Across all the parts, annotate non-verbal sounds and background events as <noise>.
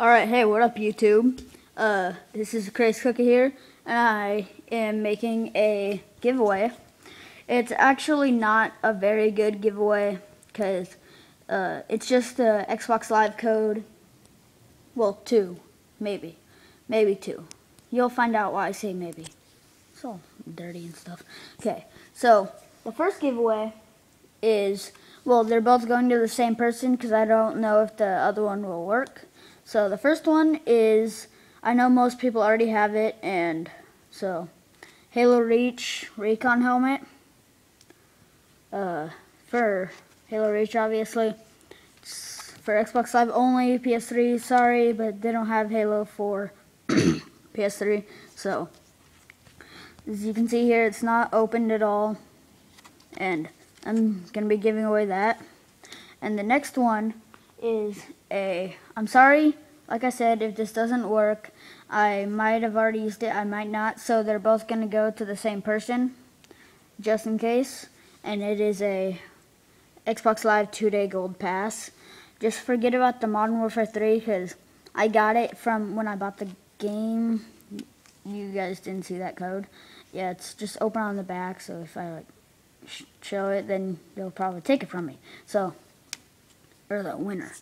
Alright, hey, what up YouTube? Uh, this is Crazy Cookie here, and I am making a giveaway. It's actually not a very good giveaway, because uh, it's just the Xbox Live code. Well, two, maybe. Maybe two. You'll find out why I say maybe. It's all dirty and stuff. Okay, so the first giveaway is, well, they're both going to the same person, because I don't know if the other one will work. So the first one is, I know most people already have it, and so Halo Reach Recon helmet. Uh, for Halo Reach, obviously. For Xbox Live only, PS3, sorry, but they don't have Halo for <coughs> PS3. So, as you can see here, it's not opened at all. And I'm going to be giving away that. And the next one is a, I'm sorry, like I said, if this doesn't work, I might have already used it, I might not, so they're both going to go to the same person, just in case, and it is a Xbox Live 2-day gold pass. Just forget about the Modern Warfare 3, because I got it from when I bought the game. You guys didn't see that code. Yeah, it's just open on the back, so if I like show it, then you'll probably take it from me. So, or the winner.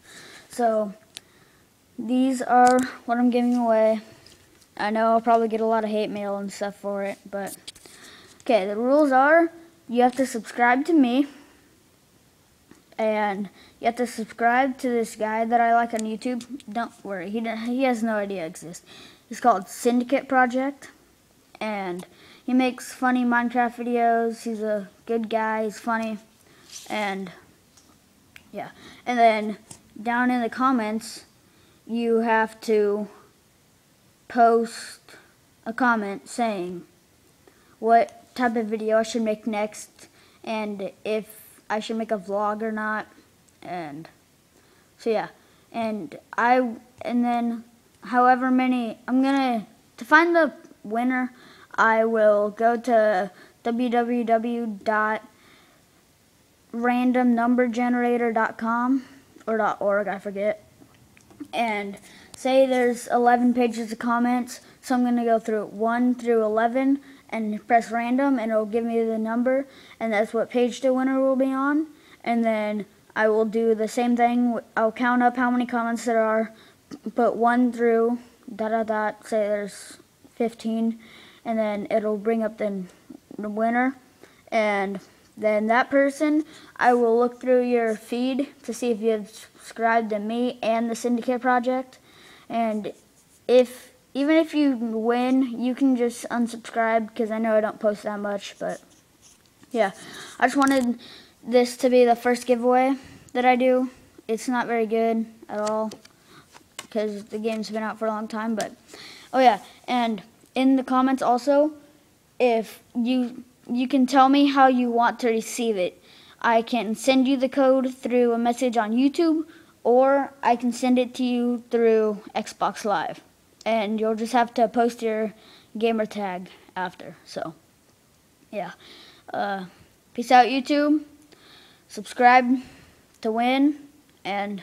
So, these are what I'm giving away. I know I'll probably get a lot of hate mail and stuff for it, but okay, the rules are you have to subscribe to me and you have to subscribe to this guy that I like on YouTube. Don't worry, he he has no idea exists. He's called Syndicate Project, and he makes funny Minecraft videos. He's a good guy. He's funny, and yeah. And then down in the comments, you have to post a comment saying what type of video I should make next and if I should make a vlog or not and so yeah and I and then however many I'm gonna to find the winner I will go to www.randomnumbergenerator.com or .org I forget and say there's 11 pages of comments so I'm going to go through 1 through 11 and press random and it'll give me the number and that's what page the winner will be on and then I will do the same thing. I'll count up how many comments there are put 1 through dot dot dot say there's 15 and then it'll bring up the, the winner and then that person, I will look through your feed to see if you've subscribed to me and the Syndicate Project. And if even if you win, you can just unsubscribe because I know I don't post that much. But yeah, I just wanted this to be the first giveaway that I do. It's not very good at all because the game's been out for a long time. But oh yeah, and in the comments also, if you you can tell me how you want to receive it. I can send you the code through a message on YouTube or I can send it to you through Xbox Live. And you'll just have to post your gamer tag after. So, yeah. Uh, peace out, YouTube. Subscribe to win. And,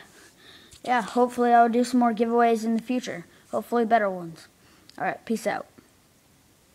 yeah, hopefully I'll do some more giveaways in the future. Hopefully better ones. Alright, peace out.